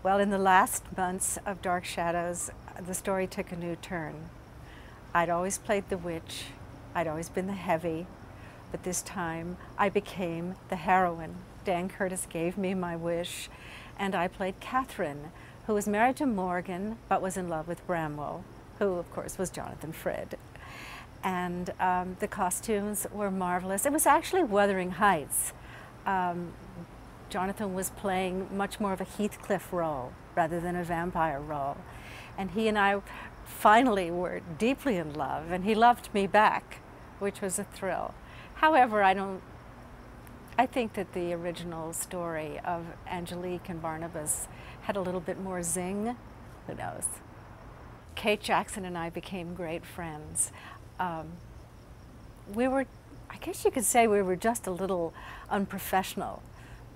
Well, in the last months of Dark Shadows, the story took a new turn. I'd always played the witch, I'd always been the heavy, but this time I became the heroine. Dan Curtis gave me my wish, and I played Catherine, who was married to Morgan but was in love with Bramwell, who, of course, was Jonathan Frid. And um, the costumes were marvelous. It was actually Wuthering Heights. Um, Jonathan was playing much more of a Heathcliff role rather than a vampire role. And he and I finally were deeply in love, and he loved me back, which was a thrill. However, I don't, I think that the original story of Angelique and Barnabas had a little bit more zing. Who knows? Kate Jackson and I became great friends. Um, we were, I guess you could say we were just a little unprofessional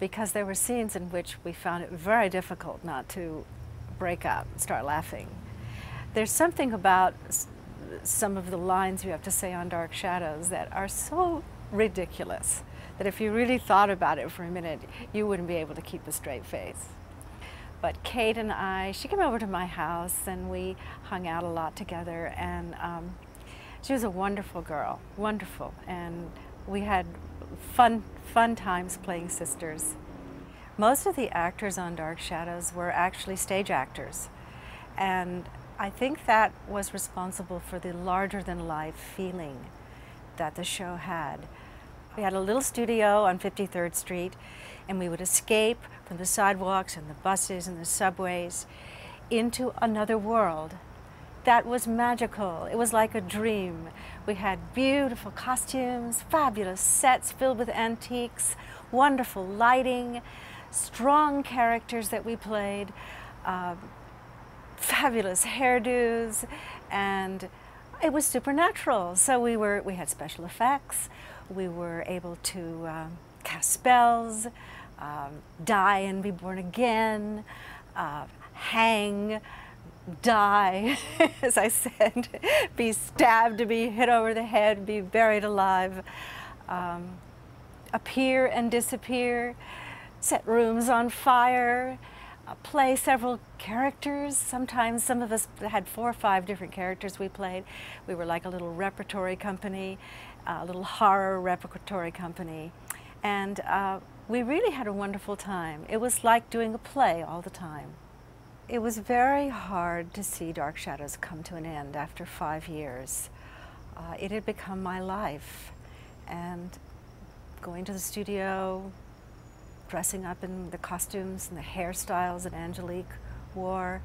because there were scenes in which we found it very difficult not to break up and start laughing. There's something about some of the lines you have to say on Dark Shadows that are so ridiculous that if you really thought about it for a minute, you wouldn't be able to keep a straight face. But Kate and I, she came over to my house and we hung out a lot together and um, she was a wonderful girl, wonderful. And we had fun, fun times playing sisters. Most of the actors on Dark Shadows were actually stage actors. And I think that was responsible for the larger than life feeling that the show had. We had a little studio on 53rd Street, and we would escape from the sidewalks and the buses and the subways into another world. That was magical. It was like a dream. We had beautiful costumes, fabulous sets filled with antiques, wonderful lighting, strong characters that we played, uh, fabulous hairdos, and it was supernatural. So we were we had special effects. We were able to um, cast spells, um, die and be born again, uh, hang die, as I said, be stabbed, to be hit over the head, be buried alive, um, appear and disappear, set rooms on fire, uh, play several characters. Sometimes some of us had four or five different characters we played. We were like a little repertory company, a little horror repertory company. And uh, we really had a wonderful time. It was like doing a play all the time. It was very hard to see Dark Shadows come to an end after five years. Uh, it had become my life. And going to the studio, dressing up in the costumes and the hairstyles that Angelique wore,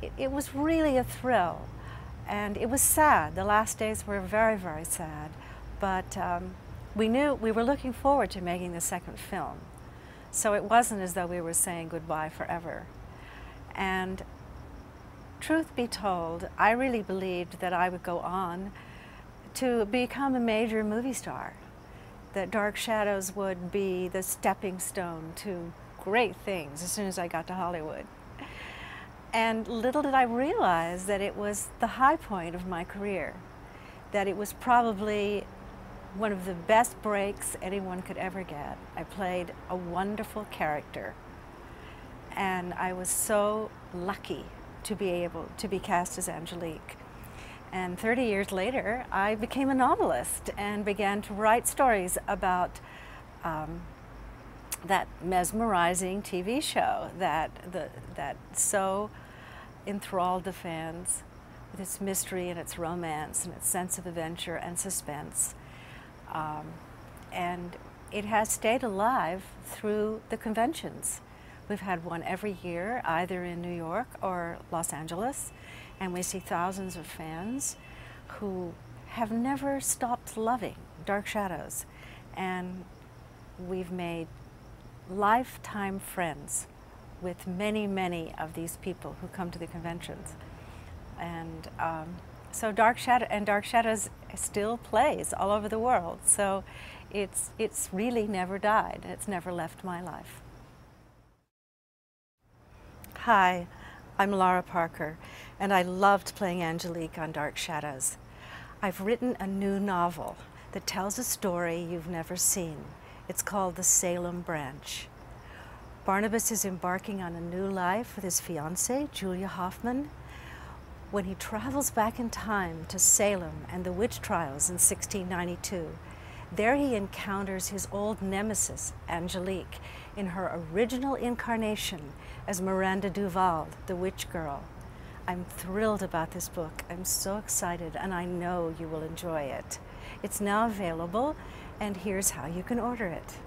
it, it was really a thrill. And it was sad. The last days were very, very sad. But um, we knew we were looking forward to making the second film. So it wasn't as though we were saying goodbye forever. And truth be told, I really believed that I would go on to become a major movie star, that Dark Shadows would be the stepping stone to great things as soon as I got to Hollywood. And little did I realize that it was the high point of my career, that it was probably one of the best breaks anyone could ever get. I played a wonderful character and I was so lucky to be able to be cast as Angelique. And 30 years later, I became a novelist and began to write stories about um, that mesmerizing TV show that, the, that so enthralled the fans with its mystery and its romance and its sense of adventure and suspense. Um, and it has stayed alive through the conventions. We've had one every year, either in New York or Los Angeles, and we see thousands of fans who have never stopped loving Dark Shadows. And we've made lifetime friends with many, many of these people who come to the conventions. And um, so Dark Shadow and Dark Shadows still plays all over the world. So it's it's really never died. It's never left my life. Hi, I'm Lara Parker, and I loved playing Angelique on Dark Shadows. I've written a new novel that tells a story you've never seen. It's called The Salem Branch. Barnabas is embarking on a new life with his fiancee, Julia Hoffman. When he travels back in time to Salem and the witch trials in 1692, there he encounters his old nemesis, Angelique, in her original incarnation as Miranda Duval, the witch girl. I'm thrilled about this book. I'm so excited, and I know you will enjoy it. It's now available, and here's how you can order it.